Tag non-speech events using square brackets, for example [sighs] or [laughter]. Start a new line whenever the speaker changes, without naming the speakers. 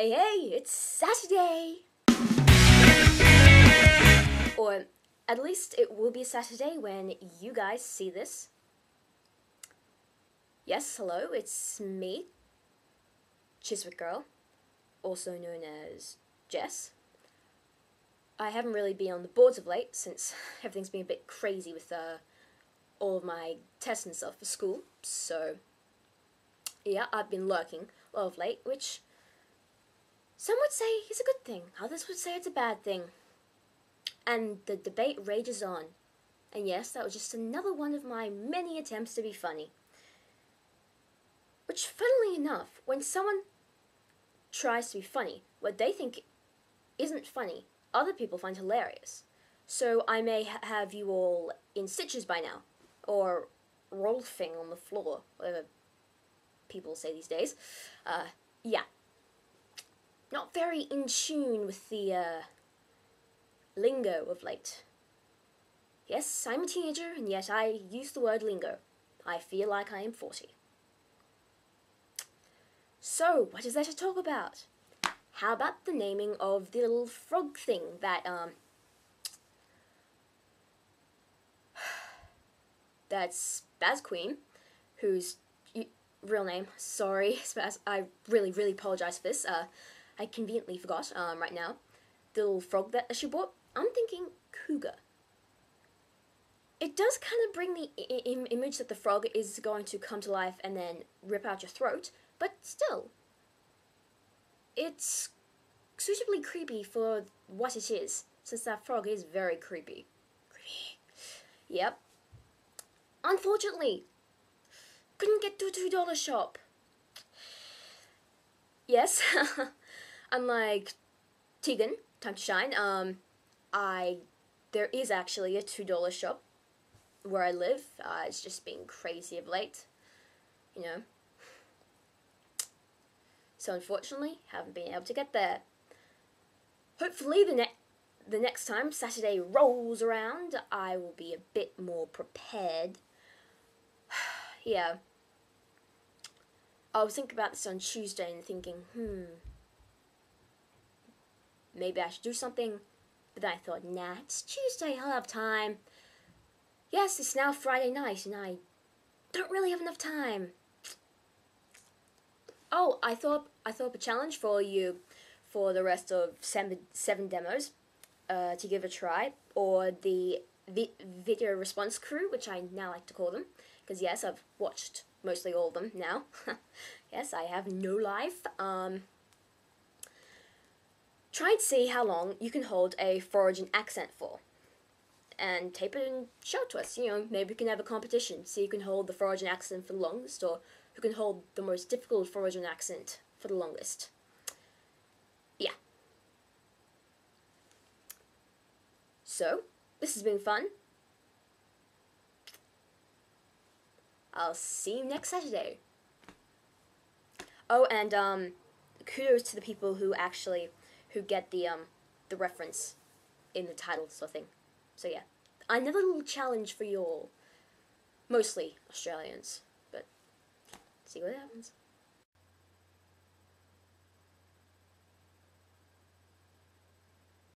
Hey, hey, it's Saturday! Or at least it will be a Saturday when you guys see this. Yes, hello, it's me, Chiswick Girl, also known as Jess. I haven't really been on the boards of late since [laughs] everything's been a bit crazy with uh, all of my tests and stuff for school, so yeah, I've been lurking a lot of late, which some would say is a good thing, others would say it's a bad thing. And the debate rages on. And yes, that was just another one of my many attempts to be funny. Which, funnily enough, when someone tries to be funny, what they think isn't funny, other people find hilarious. So I may ha have you all in stitches by now, or rolfing on the floor, whatever people say these days. Uh, yeah. Not very in tune with the, uh, lingo of late. Yes, I'm a teenager, and yet I use the word lingo. I feel like I am 40. So, what is there to talk about? How about the naming of the little frog thing that, um, [sighs] that's Spaz Queen, whose real name, sorry, [laughs] Spaz, I really, really apologize for this, uh, I conveniently forgot, um, right now, the little frog that she bought, I'm thinking cougar. It does kind of bring the image that the frog is going to come to life and then rip out your throat, but still, it's suitably creepy for what it is, since that frog is very creepy. Creepy. [laughs] Yep. Unfortunately, couldn't get to a $2 shop. Yes, [laughs] unlike Tegan, Time to Shine, um, I there is actually a two dollar shop where I live. Uh, it's just been crazy of late, you know. So unfortunately, haven't been able to get there. Hopefully, the next the next time Saturday rolls around, I will be a bit more prepared. [sighs] yeah. I was thinking about this on Tuesday and thinking, hmm, maybe I should do something but then I thought, nah, it's Tuesday, I'll have time. Yes, it's now Friday night, and I don't really have enough time. Oh, I thought I thought up a challenge for you for the rest of seven, seven demos uh, to give a try, or the vi video response crew, which I now like to call them, because yes, I've watched mostly all of them now. [laughs] yes, I have no life. Um, Try and see how long you can hold a foreign accent for. And tape it and show it to us. You know, maybe we can have a competition. See who can hold the foreign accent for the longest, or who can hold the most difficult foreign accent for the longest. Yeah. So, this has been fun. I'll see you next Saturday. Oh, and um, kudos to the people who actually who get the um the reference in the title sort of thing. So yeah, another little challenge for you all. Mostly Australians, but see what happens.